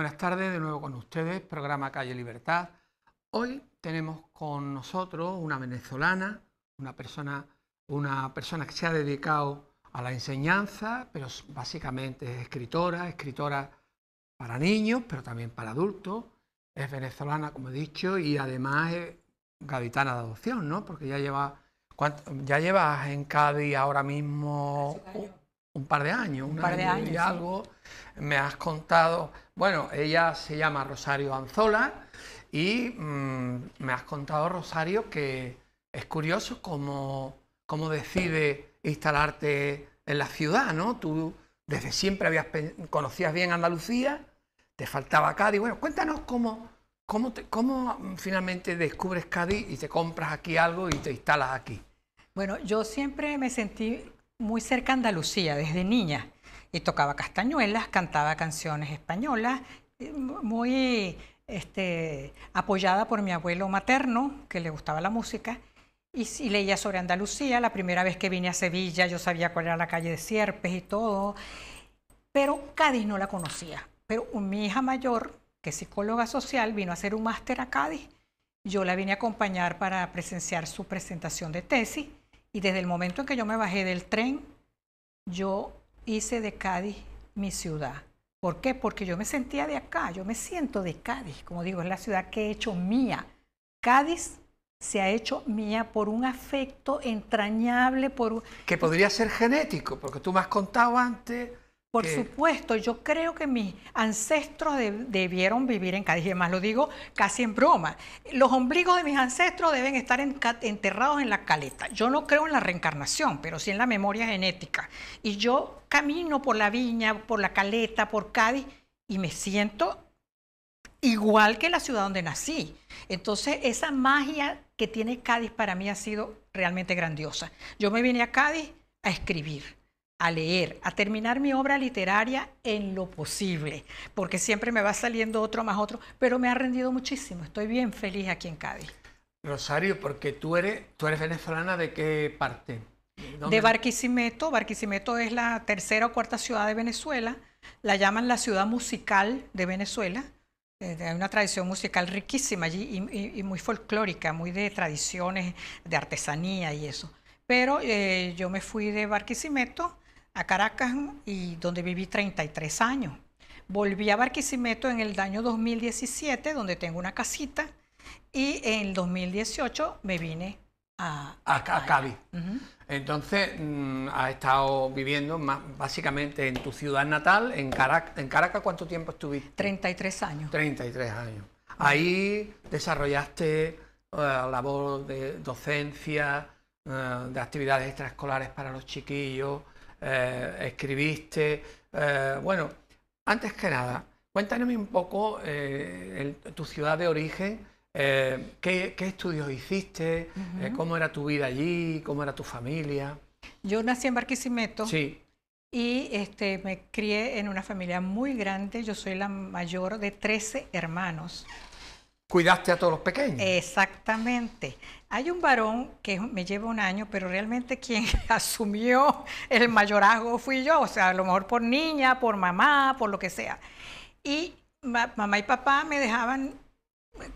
Buenas tardes, de nuevo con ustedes, programa Calle Libertad. Hoy tenemos con nosotros una venezolana, una persona, una persona que se ha dedicado a la enseñanza, pero básicamente es escritora, escritora para niños, pero también para adultos. Es venezolana, como he dicho, y además es gaditana de adopción, ¿no? Porque ya lleva, ya llevas en Cádiz ahora mismo un, par de años, un, par de años y algo. Me has contado, bueno, ella se llama Rosario Anzola y mm, me has contado, Rosario, que es curioso cómo, cómo decide instalarte en la ciudad, ¿no? Tú desde siempre habías, conocías bien Andalucía, te faltaba Cádiz. Bueno, cuéntanos cómo, cómo, cómo finalmente descubres Cádiz y te compras aquí algo y te instalas aquí. Bueno, yo siempre me sentí muy cerca a Andalucía desde niña y tocaba castañuelas, cantaba canciones españolas, eh, muy este, apoyada por mi abuelo materno, que le gustaba la música, y, leía sobre Andalucía. La primera vez que vine a Sevilla yo sabía cuál era la calle de Sierpes y todo, pero Cádiz no la conocía. Pero mi hija mayor, que es psicóloga social, vino a hacer un máster a Cádiz. Yo la vine a acompañar para presenciar su presentación de tesis y desde el momento en que yo me bajé del tren, yo hice de Cádiz mi ciudad. ¿Por qué? Porque yo me sentía de acá, yo me siento de Cádiz, como digo, es la ciudad que he hecho mía. Cádiz se ha hecho mía por un afecto entrañable, por Que podría ser genético, porque tú me has contado antes por supuesto, yo creo que mis ancestros debieron vivir en Cádiz, y además lo digo casi en broma. Los ombligos de mis ancestros deben estar enterrados en la caleta. Yo no creo en la reencarnación, pero sí en la memoria genética. Y yo camino por la viña, por la caleta, por Cádiz, y me siento igual que la ciudad donde nací. Entonces, esa magia que tiene Cádiz para mí ha sido realmente grandiosa. Yo me vine a Cádiz a escribir a leer, a terminar mi obra literaria en lo posible, porque siempre me va saliendo otro más otro, pero me ha rendido muchísimo. Estoy bien feliz aquí en Cádiz. Rosario, porque tú eres, tú eres venezolana de qué parte? De Barquisimeto. Barquisimeto es la tercera o cuarta ciudad de Venezuela. La llaman la ciudad musical de Venezuela. Eh, hay una tradición musical riquísima allí y, muy folclórica, muy de tradiciones, de artesanía y eso. Pero eh, yo me fui de Barquisimeto a Caracas y donde viví 33 años. Volví a Barquisimeto en el año 2017, donde tengo una casita, y en el 2018 me vine a, a, Cádiz. Entonces, mm, has estado viviendo más, básicamente en tu ciudad natal, en, Caracas. ¿En Caracas cuánto tiempo estuviste? 33 años. 33 años. Ahí desarrollaste eh, labor de docencia, eh, de actividades extraescolares para los chiquillos, eh, escribiste. Eh, bueno, antes que nada, cuéntanos un poco eh, tu ciudad de origen, qué, estudios hiciste, cómo era tu vida allí, cómo era tu familia. Yo nací en Barquisimeto. Sí. Y este, me crié en una familia muy grande. Yo soy la mayor de 13 hermanos cuidaste a todos los pequeños. Exactamente. Hay un varón que me lleva un año, pero realmente quien asumió el mayorazgo fui yo, o sea, a lo mejor por niña, por mamá, por lo que sea. Y mamá y papá me dejaban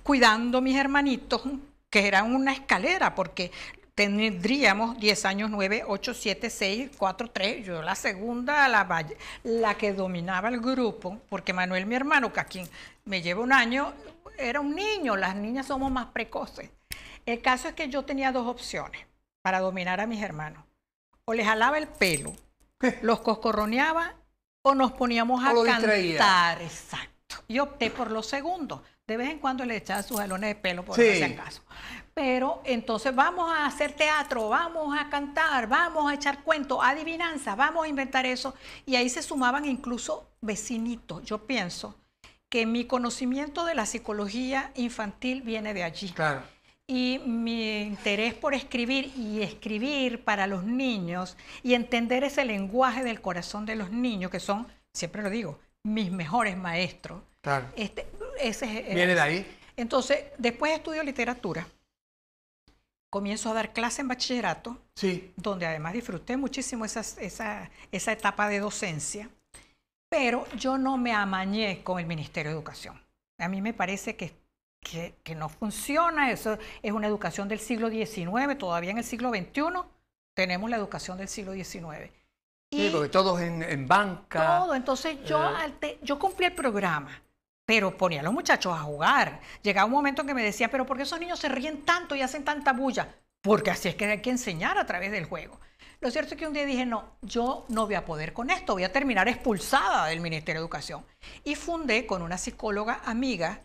cuidando mis hermanitos, que eran una escalera, porque tendríamos 10 años, 9, 8, 7, 6, 4, 3. Yo la segunda, la, la que dominaba el grupo, porque Manuel, mi hermano, que a quien me lleva un año, era un niño, las niñas somos más precoces. El caso es que yo tenía dos opciones para dominar a mis hermanos. O les jalaba el pelo, los coscorroneaba o nos poníamos a cantar. Exacto. Y opté por lo segundo. De vez en cuando le echaba sus jalones de pelo por si acaso. Pero entonces vamos a hacer teatro, vamos a cantar, vamos a echar cuentos, adivinanzas, vamos a inventar eso. Y ahí se sumaban incluso vecinitos. Yo pienso que mi conocimiento de la psicología infantil viene de allí. Claro. Y mi interés por escribir y escribir para los niños y entender ese lenguaje del corazón de los niños, que son, siempre lo digo, mis mejores maestros. Claro. Este, ese, viene de ahí. Entonces, después estudio literatura. Comienzo a dar clase en bachillerato, sí. donde además disfruté muchísimo esa, esa etapa de docencia. Pero yo no me amañé con el Ministerio de Educación. A mí me parece que, que, que no funciona. Eso es una educación del siglo XIX, todavía en el siglo XXI tenemos la educación del siglo XIX. Sí, porque todos en, en banca. Todo, entonces yo, eh, yo cumplí el programa, pero ponía a los muchachos a jugar. Llegaba un momento en que me decían, pero ¿por qué esos niños se ríen tanto y hacen tanta bulla? Porque así es que hay que enseñar a través del juego. Lo cierto es que un día dije, no, yo no voy a poder con esto, voy a terminar expulsada del Ministerio de Educación. Y fundé con una psicóloga amiga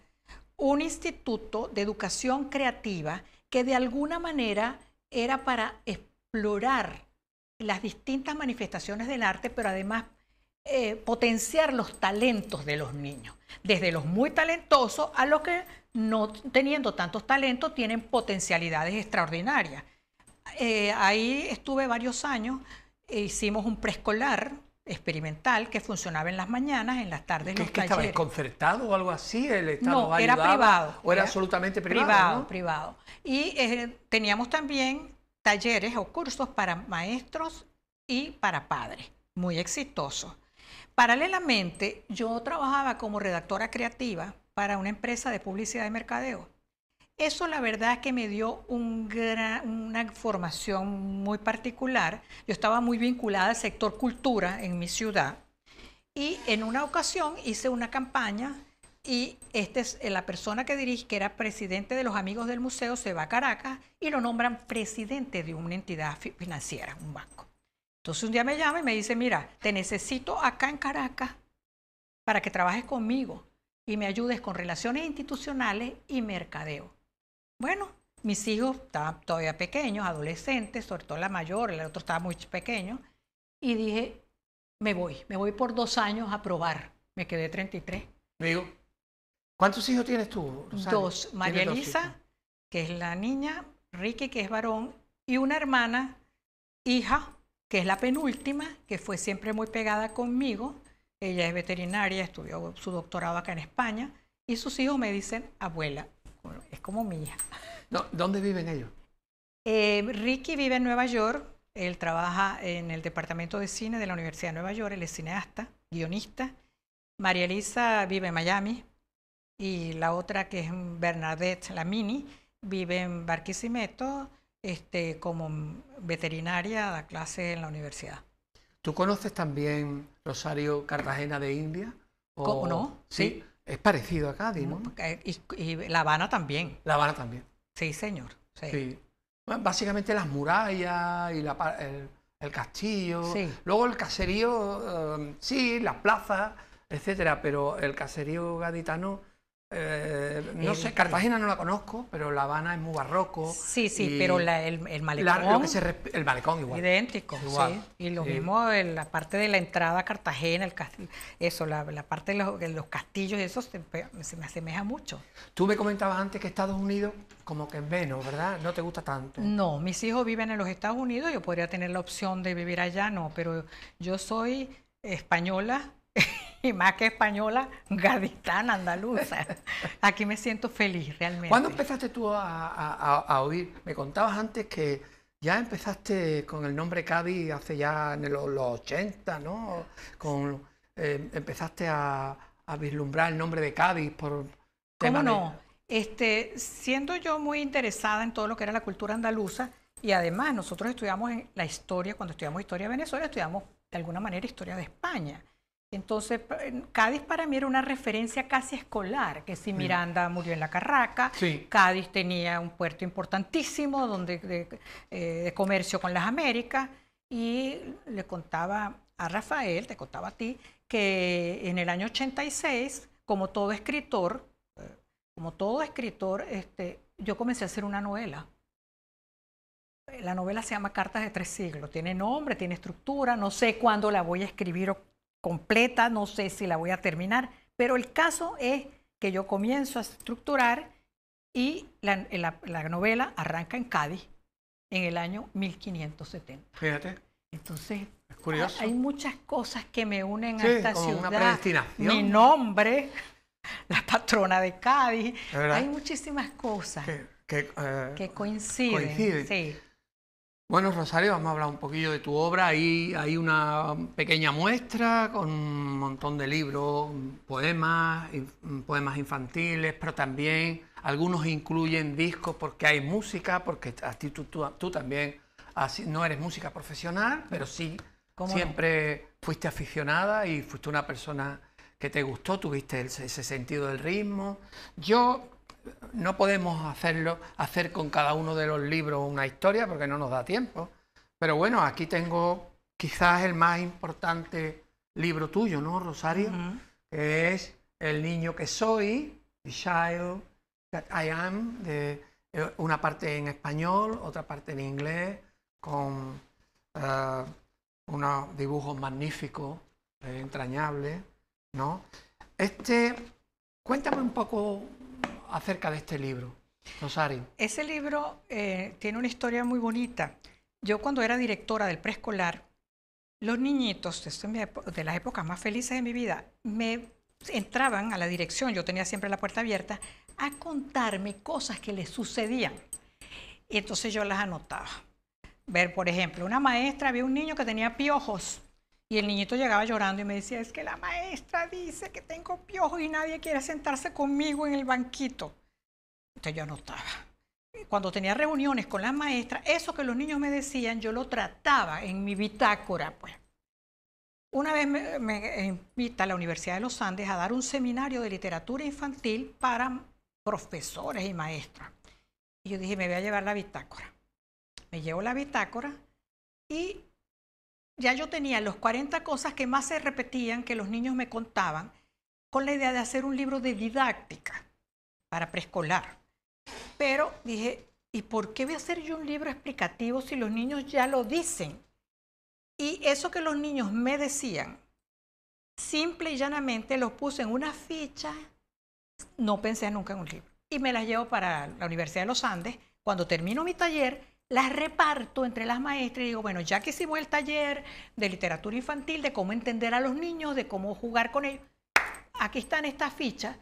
un instituto de educación creativa que de alguna manera era para explorar las distintas manifestaciones del arte, pero además eh, potenciar los talentos de los niños, desde los muy talentosos a los que no teniendo tantos talentos tienen potencialidades extraordinarias. Eh, ahí estuve varios años, e hicimos un preescolar experimental que funcionaba en las mañanas, en las tardes ¿Qué, los que estaba desconcertado o algo así? ¿El Estado No, era privado. ¿O era, absolutamente privado? Privado, ¿no? privado. Y eh, teníamos también talleres o cursos para maestros y para padres, muy exitosos. Paralelamente, yo trabajaba como redactora creativa para una empresa de publicidad y mercadeo. Eso la verdad que me dio un gran- una formación muy particular. Yo estaba muy vinculada al sector cultura en mi ciudad y en una ocasión hice una campaña y este es la persona que dirige, que era presidente de los amigos del museo, se va a Caracas y lo nombran presidente de una entidad fi- financiera, un banco. Entonces un día me llama y me dice, mira, te necesito acá en Caracas para que trabajes conmigo y me ayudes con relaciones institucionales y mercadeo. Bueno, mis hijos estaban todavía pequeños, adolescentes, sobre todo la mayor, el otro estaba muy pequeño, y dije, me voy, me voy por dos años a probar. Me quedé 33. Amigo, ¿cuántos hijos tienes tú? Rosario? Dos, María Elisa, que es la niña, Ricky, que es varón, y una hermana, hija, que es la penúltima, que fue siempre muy pegada conmigo. Ella es veterinaria, estudió su doctorado acá en España, y sus hijos me dicen, abuela, como hija. No, ¿Dónde viven ellos? Eh, Ricky vive en Nueva York, él trabaja en el departamento de cine de la Universidad de Nueva York, él es cineasta, guionista. María Elisa vive en Miami y la otra que es Bernadette, la mini, vive en Barquisimeto este, como veterinaria, da clases en la universidad. ¿Tú conoces también Rosario Cartagena de India? O- ¿Cómo no? Sí, Sí. Es parecido a Cádiz, ¿no? Y, y La Habana también, La Habana también. sí señor. sí. Sí. Bueno, básicamente las murallas y la el, el castillo. Sí. Luego el caserío, eh, sí, las plazas, etcétera, pero el caserío gaditano, eh, no El- sé, Cartagena no la conozco, pero La Habana es muy barroco. Sí, sí, pero la- el, el la- malecón... lo que se resp- el malecón igual. Idéntico, Igual, sí. Y lo sí. mismo en la parte de la entrada a Cartagena, el castillo, eso, la, la parte de los, de los castillos, eso se, se me asemeja mucho. Tú me comentabas antes que Estados Unidos como que es menos, ¿verdad? No te gusta tanto. No, mis hijos viven en los Estados Unidos, yo podría tener la opción de vivir allá, no, pero yo soy española y más que española, gaditana, andaluza. Aquí me siento feliz realmente. ¿Cuándo empezaste tú a, a- a- a oír? Me contabas antes que ya empezaste con el nombre Cádiz hace ya en los, los 80, ¿no? Con, eh, empezaste a, a vislumbrar el nombre de Cádiz por... ¿Cómo de- no? Este, siendo yo muy interesada en todo lo que era la cultura andaluza, y además nosotros estudiamos en la historia, cuando estudiamos historia de Venezuela, estudiamos de alguna manera historia de España. Entonces, Cádiz para mí era una referencia casi escolar, que si Miranda murió en la Carraca, Sí. Cádiz tenía un puerto importantísimo donde, de, eh, de comercio con las Américas, y le contaba a Rafael, te contaba a ti, que en el año 86, como todo escritor, eh, como todo escritor, este, yo comencé a hacer una novela. La novela se llama Cartas de tres siglos. Tiene nombre, tiene estructura. No sé cuándo la voy a escribir o- completa, no sé si la voy a terminar, pero el caso es que yo comienzo a estructurar y la, la- la novela arranca en Cádiz en el año 1570. Fíjate, Entonces, es curioso. hay muchas cosas que me unen Sí, a esta como una ciudad. predestinación. Mi nombre, la patrona de Cádiz. Hay muchísimas cosas Que, que, eh, que coinciden. coinciden. Sí. Bueno, Rosario, vamos a hablar un poquillo de tu obra. Ahí hay una pequeña muestra con un montón de libros, poemas, poemas infantiles, pero también algunos incluyen discos porque hay música, porque a ti tú, tú, también no eres música profesional, pero sí siempre fuiste aficionada y fuiste una persona que te gustó, tuviste ese sentido del ritmo. Yo no podemos hacerlo, hacer con cada uno de los libros una historia porque no nos da tiempo. Pero bueno, aquí tengo quizás el más importante libro tuyo, ¿no, Rosario? Que es El niño que soy, The Child That I Am, de eh, una parte en español, otra parte en inglés, con uh, unos dibujos magníficos, eh, entrañables, ¿no? Este, cuéntame un poco acerca de este libro, Rosario? Ese libro eh, tiene una historia muy bonita. Yo cuando era directora del preescolar, los niñitos de las épocas más felices de mi vida me entraban a la dirección, yo tenía siempre la puerta abierta, a contarme cosas que les sucedían. Y entonces yo las anotaba. Ver, por ejemplo, una maestra, había un niño que tenía piojos y el niñito llegaba llorando y me decía, es que la maestra dice que tengo piojos y nadie quiere sentarse conmigo en el banquito. Entonces yo anotaba. Cuando tenía reuniones con la maestra, eso que los niños me decían, yo lo trataba en mi bitácora. Pues. Una vez me, me invita a la Universidad de los Andes a dar un seminario de literatura infantil para profesores y maestras. Y yo dije, me voy a llevar la bitácora. Me llevo la bitácora y ya yo tenía los 40 cosas que más se repetían, que los niños me contaban, con la idea de hacer un libro de didáctica para preescolar. Pero dije, ¿y por qué voy a hacer yo un libro explicativo si los niños ya lo dicen? Y eso que los niños me decían, simple y llanamente lo puse en una ficha, no pensé nunca en un libro. Y me las llevo para la Universidad de los Andes. Cuando termino mi taller, las reparto entre las maestras y digo, bueno, ya que hicimos el taller de literatura infantil, de cómo entender a los niños, de cómo jugar con ellos, aquí están estas fichas,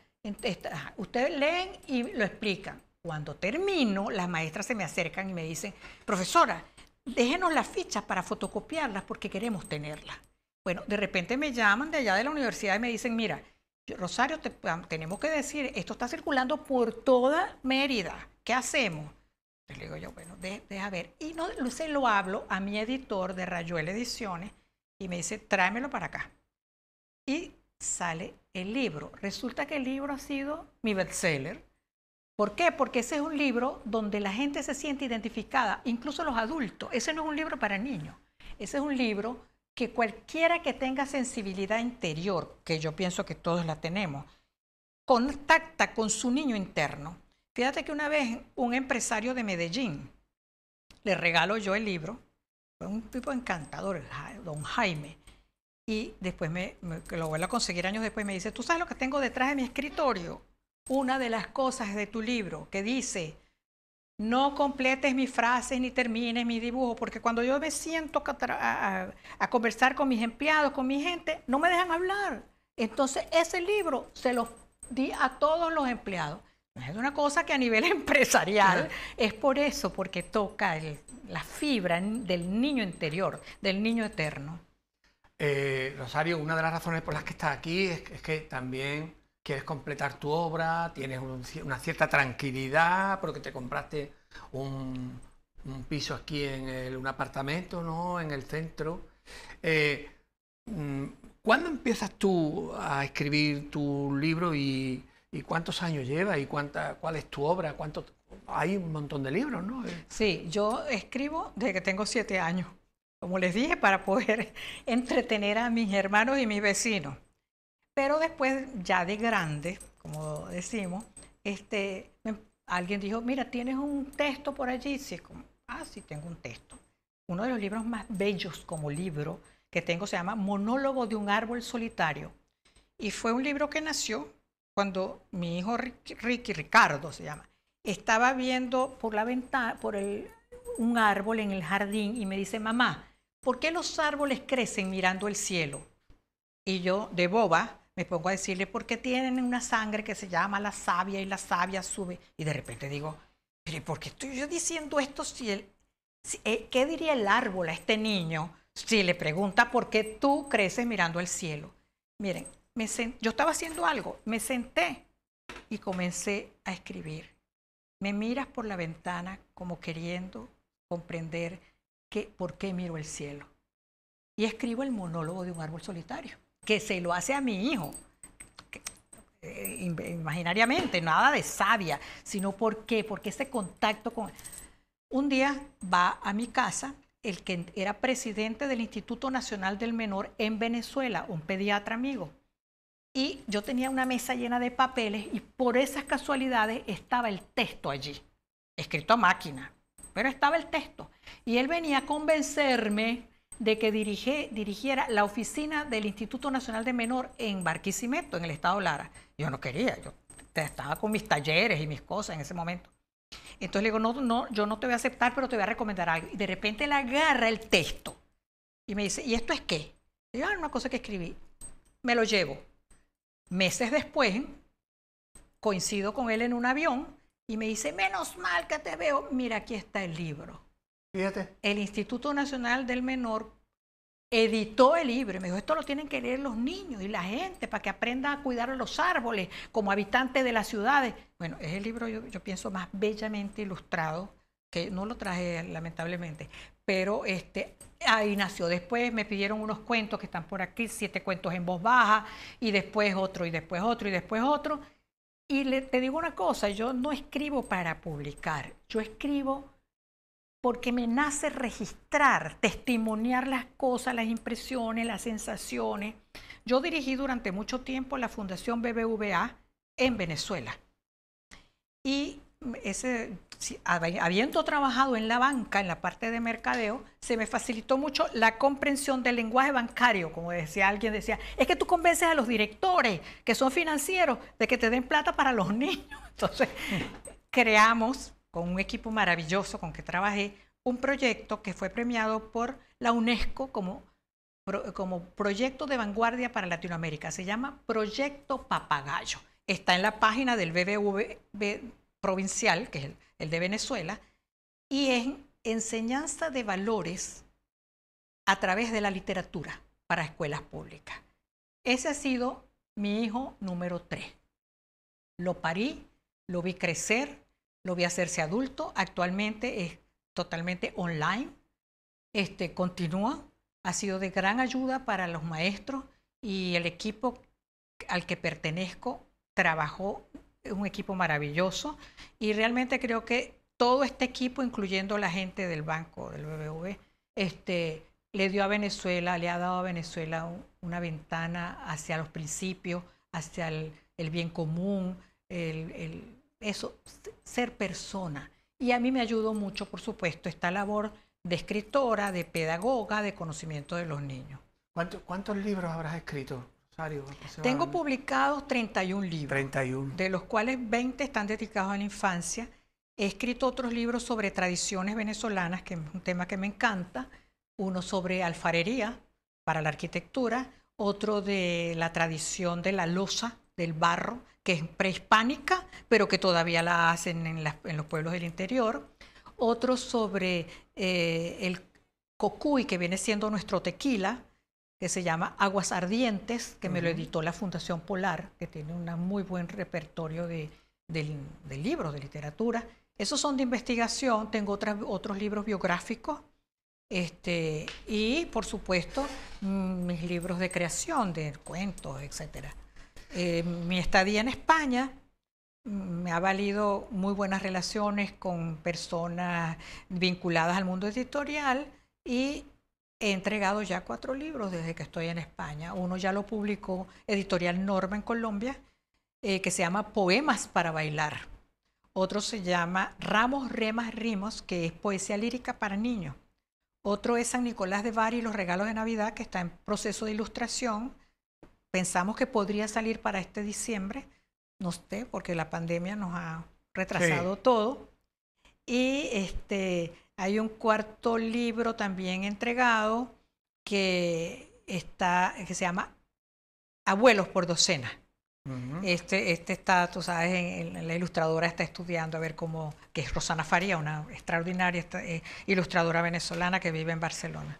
ustedes leen y lo explican. Cuando termino, las maestras se me acercan y me dicen, profesora, déjenos las fichas para fotocopiarlas porque queremos tenerlas. Bueno, de repente me llaman de allá de la universidad y me dicen, mira, Rosario, tenemos que decir, esto está circulando por toda Mérida, ¿qué hacemos? Le digo yo, bueno, deja ver. Y no, se lo hablo a mi editor de Rayuel Ediciones y me dice, tráemelo para acá. Y sale el libro. Resulta que el libro ha sido mi bestseller. ¿Por qué? Porque ese es un libro donde la gente se siente identificada, incluso los adultos. Ese no es un libro para niños. Ese es un libro que cualquiera que tenga sensibilidad interior, que yo pienso que todos la tenemos, contacta con su niño interno Fíjate que una vez un empresario de Medellín le regalo yo el libro, fue un tipo encantador, don Jaime, y después me, lo vuelvo a conseguir años después, me dice, ¿tú sabes lo que tengo detrás de mi escritorio? Una de las cosas de tu libro que dice, no completes mis frases ni termines mi dibujo, porque cuando yo me siento a, a, conversar con mis empleados, con mi gente, no me dejan hablar. Entonces ese libro se lo di a todos los empleados. Es una cosa que a nivel empresarial es por eso, porque toca la fibra del niño interior, del niño eterno. Eh, Rosario, una de las razones por las que estás aquí es, que también quieres completar tu obra, tienes una cierta tranquilidad porque te compraste un, piso aquí en un apartamento, ¿no? En el centro. Eh, mm, ¿Cuándo empiezas tú a escribir tu libro y, ¿Y cuántos años lleva? ¿Y cuánta, cuál es tu obra? ¿Cuánto, hay un montón de libros, ¿no? Sí, yo escribo desde que tengo siete años, como les dije, para poder entretener a mis hermanos y mis vecinos. Pero después, ya de grande, como decimos, este, alguien dijo, mira, tienes un texto por allí. Sí, como, ah, sí, tengo un texto. Uno de los libros más bellos como libro que tengo se llama Monólogo de un árbol solitario. Y fue un libro que nació cuando mi hijo Ricky, Ricardo se llama, estaba viendo por la ventana, por el, un árbol en el jardín y me dice, mamá, ¿por qué los árboles crecen mirando el cielo? Y yo, de boba, me pongo a decirle, porque tienen una sangre que se llama la savia y la savia sube. Y de repente digo, pero ¿por qué estoy yo diciendo esto si, eh, ¿qué diría el árbol a este niño si le pregunta por qué tú creces mirando el cielo? Miren, yo estaba haciendo algo, me senté y comencé a escribir. Me miras por la ventana como queriendo comprender que, por qué miro el cielo. Y escribo el monólogo de un árbol solitario, que se lo hace a mi hijo, eh, imaginariamente, nada de sabia, sino por qué, porque ese contacto con... Un día va a mi casa el que era presidente del Instituto Nacional del Menor en Venezuela, un pediatra amigo. Y yo tenía una mesa llena de papeles y por esas casualidades estaba el texto allí, escrito a máquina, pero estaba el texto. Y él venía a convencerme de que dirigiera la oficina del Instituto Nacional de Menor en Barquisimeto, en el estado Lara. Yo no quería, yo estaba con mis talleres y mis cosas en ese momento. Entonces le digo, no, no, yo no te voy a aceptar, pero te voy a recomendar algo. Y de repente él agarra el texto y me dice, ¿y esto es qué? Y yo, ah, una cosa que escribí. Me lo llevo. Meses después, coincido con él en un avión y me dice, menos mal que te veo, mira, aquí está el libro. Fíjate. El Instituto Nacional del Menor editó el libro y me dijo, esto lo tienen que leer los niños y la gente para que aprendan a cuidar los árboles como habitantes de las ciudades. Bueno, es el libro, yo, yo, pienso, más bellamente ilustrado, que no lo traje lamentablemente, pero este, ahí nació. Después me pidieron unos cuentos que están por aquí, siete cuentos en voz baja, y después otro, y después otro, y después otro. Y te digo una cosa, yo no escribo para publicar, yo escribo porque me nace registrar, testimoniar las cosas, las impresiones, las sensaciones. Yo dirigí durante mucho tiempo la Fundación BBVA en Venezuela. Y ese, habiendo trabajado en la banca, en la parte de mercadeo, se me facilitó mucho la comprensión del lenguaje bancario, como decía alguien, decía, es que tú convences a los directores que son financieros de que te den plata para los niños. Entonces, creamos con un equipo maravilloso con que trabajé, un proyecto que fue premiado por la UNESCO como, como proyecto de vanguardia para Latinoamérica. Se llama Proyecto Papagayo. Está en la página del BBV provincial, que es el, de Venezuela, y es enseñanza de valores a través de la literatura para escuelas públicas. Ese ha sido mi hijo número tres. Lo parí, lo vi crecer, lo vi hacerse adulto, actualmente es totalmente online, este, continúa, ha sido de gran ayuda para los maestros y el equipo al que pertenezco trabajó, un equipo maravilloso y realmente creo que todo este equipo, incluyendo la gente del banco, del BBV, este, le dio a Venezuela, le ha dado a Venezuela una ventana hacia los principios, hacia el, bien común, el eso, ser persona. Y a mí me ayudó mucho, por supuesto, esta labor de escritora, de pedagoga, de conocimiento de los niños. ¿Cuántos, libros habrás escrito, Rosario? Tengo publicados 31 libros. 31. De los cuales 20 están dedicados a la infancia. He escrito otros libros sobre tradiciones venezolanas, que es un tema que me encanta. Uno sobre alfarería para la arquitectura, otro de la tradición de la loza, del barro, que es prehispánica, pero que todavía la hacen en, los pueblos del interior. Otro sobre eh, el cocuy, que viene siendo nuestro tequila, que se llama Aguas Ardientes, que me lo editó la Fundación Polar, que tiene un muy buen repertorio de, libros, de literatura. Esos son de investigación, tengo otros libros biográficos, este, y por supuesto mm, mis libros de creación, de cuentos, etcétera. Eh, mi estadía en España me ha valido muy buenas relaciones con personas vinculadas al mundo editorial y he entregado ya cuatro libros desde que estoy en España. Uno ya lo publicó Editorial Norma en Colombia, eh, que se llama Poemas para Bailar. Otro se llama Ramos, Remas, Rimos, que es poesía lírica para niños. Otro es San Nicolás de Bari y los regalos de Navidad, que está en proceso de ilustración pensamos que podría salir para este diciembre, no sé, porque la pandemia nos ha retrasado todo. Y este, hay un cuarto libro también entregado que, está, que se llama Abuelos por docena. Este, este está, tú sabes, en, la ilustradora está estudiando a ver cómo, que es Rosana Faría, una extraordinaria eh, ilustradora venezolana que vive en Barcelona.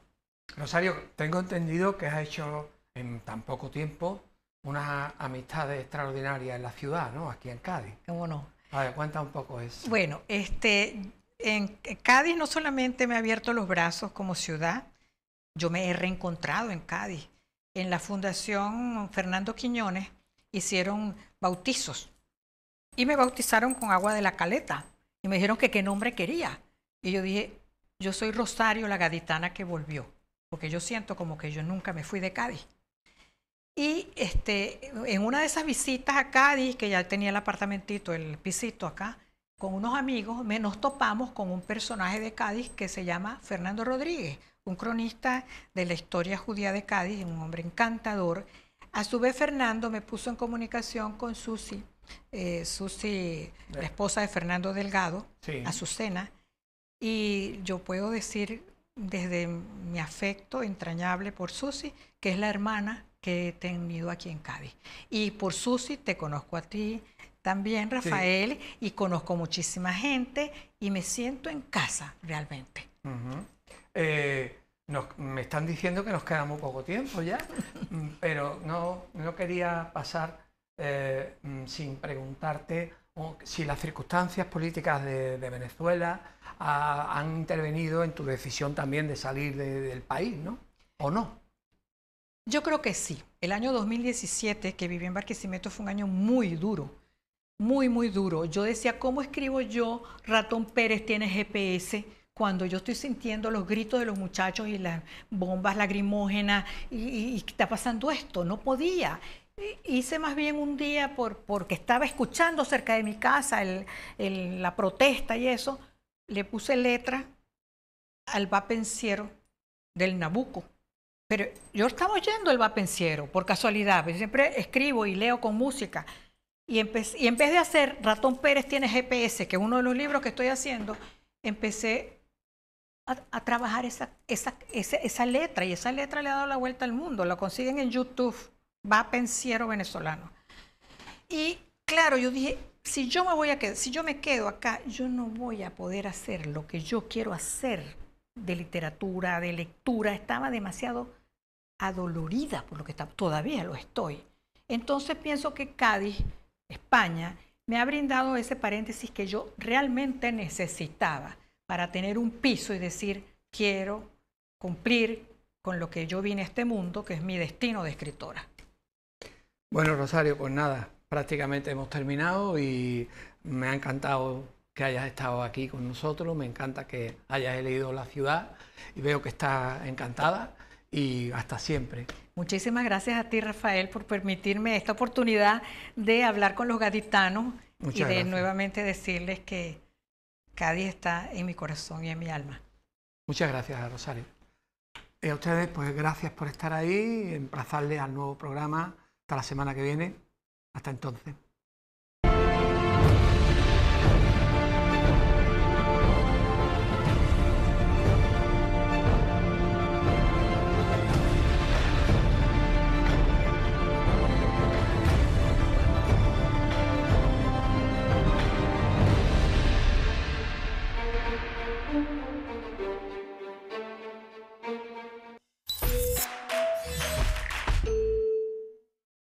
Rosario, tengo entendido que has hecho en tan poco tiempo unas amistades extraordinarias en la ciudad, ¿no? Aquí en Cádiz. ¿Cómo no? A ver, cuenta un poco eso. Bueno, este, en Cádiz no solamente me ha abierto los brazos como ciudad, yo me he reencontrado en Cádiz. En la Fundación Fernando Quiñones hicieron bautizos y me bautizaron con agua de la caleta y me dijeron que qué nombre quería. Y yo dije, yo soy Rosario, la gaditana que volvió, porque yo siento como que yo nunca me fui de Cádiz. Y este, en una de esas visitas a Cádiz, que ya tenía el apartamentito, el pisito acá, con unos amigos, me nos topamos con un personaje de Cádiz que se llama Fernando Rodríguez, un cronista de la historia judía de Cádiz, un hombre encantador. A su vez, Fernando me puso en comunicación con Susi, eh, Susi, la esposa de Fernando Delgado, Azucena, y yo puedo decir desde mi afecto entrañable por Susi, que es la hermana que he tenido aquí en Cádiz. Y por Susi te conozco a ti también, Rafael, y conozco muchísima gente y me siento en casa realmente. Eh, me están diciendo que nos queda muy poco tiempo ya, pero no, no quería pasar eh, mm, sin preguntarte si las circunstancias políticas de, Venezuela han intervenido en tu decisión también de salir del país, ¿no? ¿O no? Yo creo que sí. El año 2017 que viví en Barquisimeto fue un año muy duro, muy, muy duro. Yo decía, ¿cómo escribo yo, Ratón Pérez tiene GPS? Cuando yo estoy sintiendo los gritos de los muchachos y las bombas lagrimógenas y, está pasando esto, no podía. Hice más bien un día por, porque estaba escuchando cerca de mi casa la protesta y eso, le puse letra al vapenciero del Nabucco pero yo estaba oyendo el vapenciero, por casualidad, siempre escribo y leo con música. Y, y, en vez de hacer Ratón Pérez tiene GPS, que es uno de los libros que estoy haciendo, empecé a, trabajar esa, letra y esa letra le ha dado la vuelta al mundo. La consiguen en YouTube, vapenciero venezolano. Y claro, yo dije, si yo me voy a quedar, si yo me quedo acá, yo no voy a poder hacer lo que yo quiero hacer de literatura, de lectura, estaba demasiado adolorida por lo que está, todavía lo estoy. Entonces pienso que Cádiz, España, me ha brindado ese paréntesis que yo realmente necesitaba para tener un piso y decir, quiero cumplir con lo que yo vine a este mundo, que es mi destino de escritora. Bueno, Rosario, pues nada, prácticamente hemos terminado y me ha encantado que hayas estado aquí con nosotros, me encanta que hayas leído la ciudad y veo que estás encantada y hasta siempre. Muchísimas gracias a ti, Rafael, por permitirme esta oportunidad de hablar con los gaditanos y de nuevamente decirles que Cádiz está en mi corazón y en mi alma. Muchas gracias, Rosario. Y a ustedes, pues gracias por estar ahí, emplazarles al nuevo programa hasta la semana que viene. Hasta entonces.